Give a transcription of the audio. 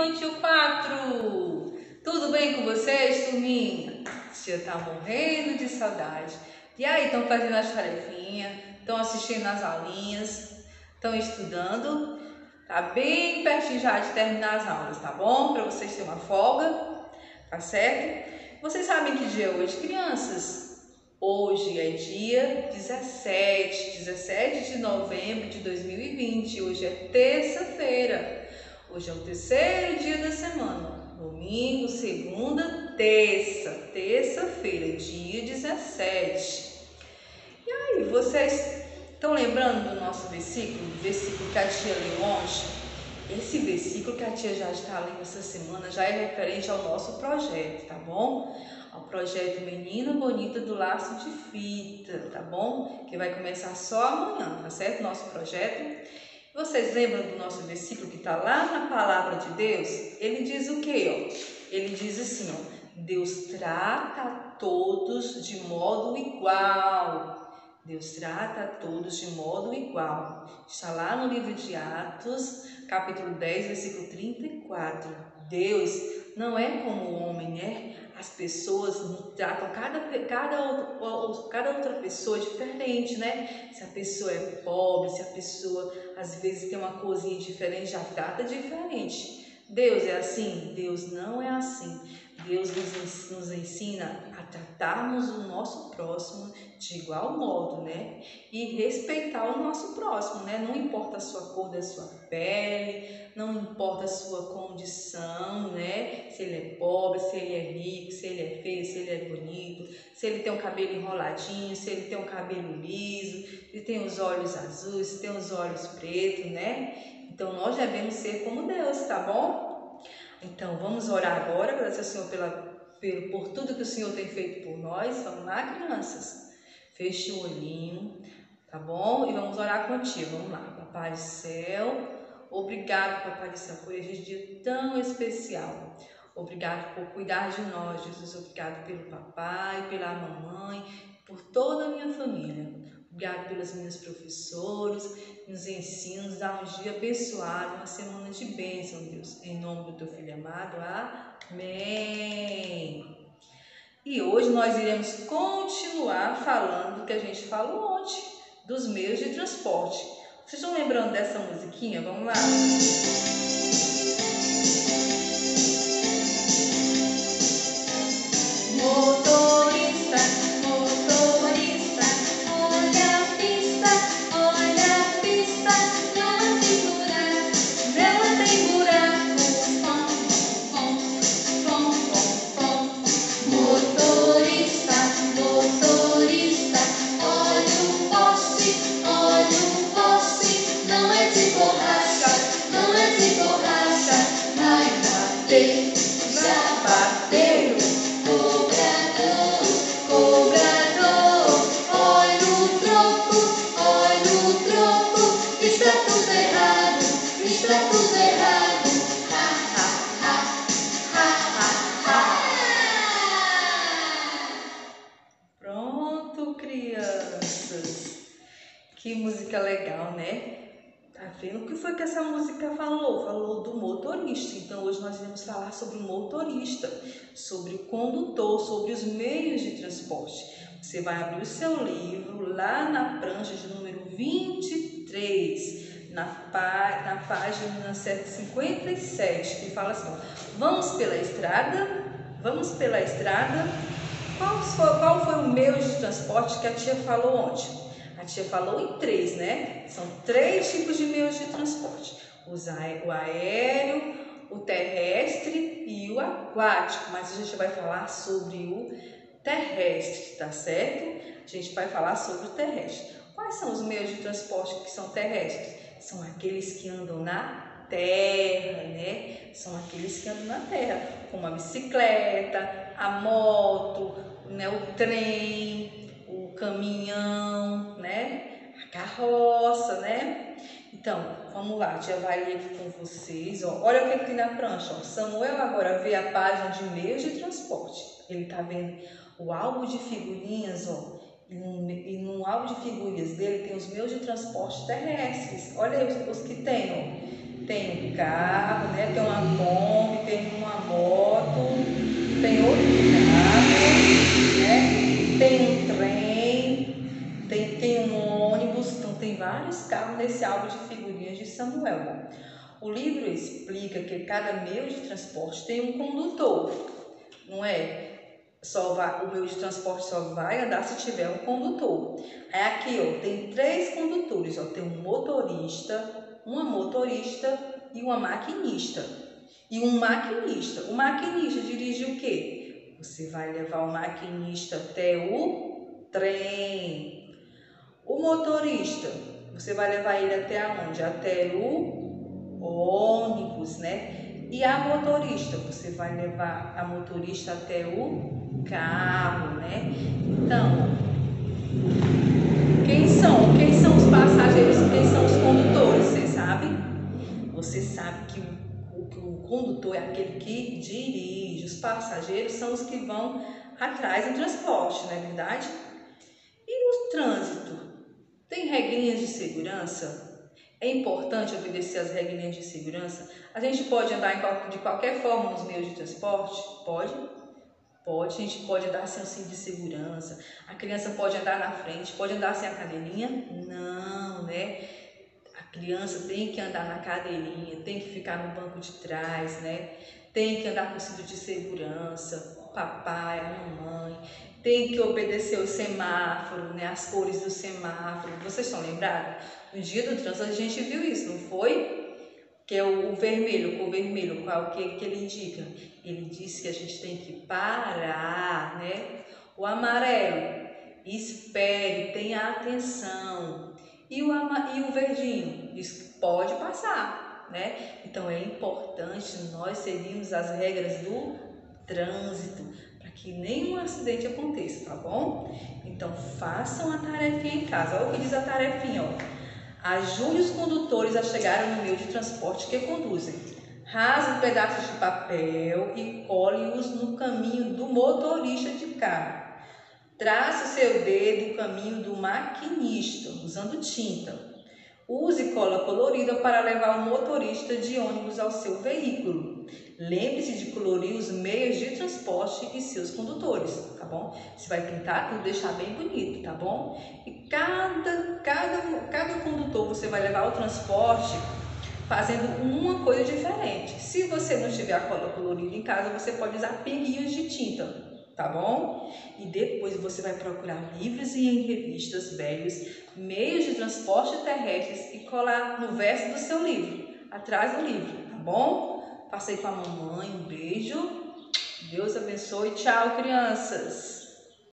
Infantil 4. Tudo bem com vocês, turminha? Tia tá morrendo de saudade. E aí, estão fazendo as tarefinhas? Estão assistindo as aulinhas? Estão estudando? Tá bem pertinho já de terminar as aulas, tá bom? Para vocês terem uma folga, tá certo? Vocês sabem que dia é hoje, crianças? Hoje é dia 17, 17 de novembro de 2020. Hoje é terça-feira. Hoje é o terceiro dia da semana. Domingo, segunda, terça. Terça-feira, dia 17. E aí, vocês estão lembrando do nosso versículo? Versículo que a tia leu ontem? Esse versículo que a tia já está lendo essa semana já é referente ao nosso projeto, tá bom? ao projeto Menina Bonita do Laço de Fita, tá bom? Que vai começar só amanhã, tá certo? Nosso projeto. Vocês lembram do nosso versículo que está lá na palavra de Deus? Ele diz o quê? Ó? Ele diz assim, ó, Deus trata a todos de modo igual. Deus trata a todos de modo igual. Está lá no livro de Atos, capítulo 10, versículo 34. Deus não é como o homem é, as pessoas tratam cada, cada, cada outra pessoa diferente, né? Se a pessoa é pobre, se a pessoa às vezes tem uma cozinha diferente, já trata diferente. Deus é assim? Deus não é assim. Deus nos ensina a tratarmos o nosso próximo de igual modo, né? E respeitar o nosso próximo, né? Não importa a sua cor da sua pele, não importa a sua condição, né? Se ele é pobre, se ele é rico, se ele é feio, se ele é bonito, se ele tem o um cabelo enroladinho, se ele tem o um cabelo liso, se tem os olhos azuis, se tem os olhos pretos, né? Então nós devemos ser como Deus, tá bom? Então vamos orar agora, agradecer ao Senhor pela, pelo, por tudo que o Senhor tem feito por nós. Vamos lá, crianças. Feche o olhinho, tá bom? E vamos orar contigo. Vamos lá. Papai do céu. Obrigado, Papai do Céu, por esse dia tão especial. Obrigado por cuidar de nós, Jesus. Obrigado pelo papai, pela mamãe, por toda a minha família. Obrigado pelas minhas professoras, nos ensinos, dá um dia abençoado, uma semana de bênção, Deus. Em nome do teu filho amado, amém. E hoje nós iremos continuar falando o que a gente falou ontem, dos meios de transporte. Vocês estão lembrando dessa musiquinha? Vamos lá? Que música legal, né? Vendo o que foi que essa música falou? Falou do motorista. Então hoje nós iremos falar sobre o motorista, sobre o condutor, sobre os meios de transporte. Você vai abrir o seu livro lá na prancha de número 23, na, pá, na página 157, que fala assim: Vamos pela estrada, vamos pela estrada. Qual foi, qual foi o meio de transporte que a tia falou ontem? Tia falou em três, né? São três tipos de meios de transporte: o aéreo, o terrestre e o aquático. Mas a gente vai falar sobre o terrestre, tá certo? A gente vai falar sobre o terrestre. Quais são os meios de transporte que são terrestres? São aqueles que andam na terra, né? São aqueles que andam na terra, como a bicicleta, a moto, né? o trem, caminhão, né? A carroça, né? Então, vamos lá, tia vai aqui com vocês. Ó. Olha o que tem na prancha. Ó. Samuel agora vê a página de meios de transporte. Ele tá vendo o álbum de figurinhas, ó. E no, e no álbum de figurinhas dele tem os meios de transporte terrestres. Olha aí os, os que tem, ó. tem um carro, né? Tem uma Kombi, nesse álbum de figurinhas de Samuel. O livro explica que cada meio de transporte tem um condutor, não é? Só vai, o meio de transporte só vai andar se tiver um condutor. Aí aqui, ó, tem três condutores, ó, tem um motorista, uma motorista e uma maquinista. E um maquinista. O maquinista dirige o quê? Você vai levar o maquinista até o trem. O motorista, você vai levar ele até aonde? Até o ônibus, né? E a motorista, você vai levar a motorista até o carro, né? Então, quem são? Quem são os passageiros? Quem são os condutores? Vocês sabem? Você sabe que o, que o condutor é aquele que dirige, os passageiros são os que vão atrás do transporte, não é verdade? E o trânsito? Tem regrinhas de segurança? É importante obedecer às regrinhas de segurança? A gente pode andar de qualquer forma nos meios de transporte? Pode? Pode. A gente pode andar sem o cinto de segurança. A criança pode andar na frente, pode andar sem a cadeirinha? Não, né? A criança tem que andar na cadeirinha, tem que ficar no banco de trás, né? Tem que andar com o cinto de segurança, papai, a mamãe tem que obedecer o semáforo, né, as cores do semáforo. Vocês estão lembrados? No dia do trânsito a gente viu isso, não foi? Que é o, vermelho, o vermelho, qual que, que ele indica? Ele diz que a gente tem que parar, né? O amarelo, espere, tenha atenção. E o, e o verdinho diz pode passar, né? Então é importante nós seguirmos as regras do trânsito que nenhum acidente aconteça, tá bom? Então façam a tarefinha em casa. Olha o que diz a tarefinha, ó. Ajude os condutores a chegarem no meio de transporte que conduzem. Rasgue pedaços de papel e cole-os no caminho do motorista de carro. Trace o seu dedo no caminho do maquinista, usando tinta. Use cola colorida para levar o motorista de ônibus ao seu veículo. Lembre-se de colorir os meios de transporte e seus condutores, tá bom? Você vai pintar tudo, deixar bem bonito, tá bom? E cada, cada, cada condutor você vai levar o transporte fazendo uma coisa diferente. Se você não tiver a cola colorida em casa, você pode usar pinguinhos de tinta, tá bom? E depois você vai procurar livros e em revistas velhos, meios de transporte terrestres e colar no verso do seu livro, atrás do livro, tá bom? Passei com a mamãe, um beijo. Deus abençoe. Tchau, crianças.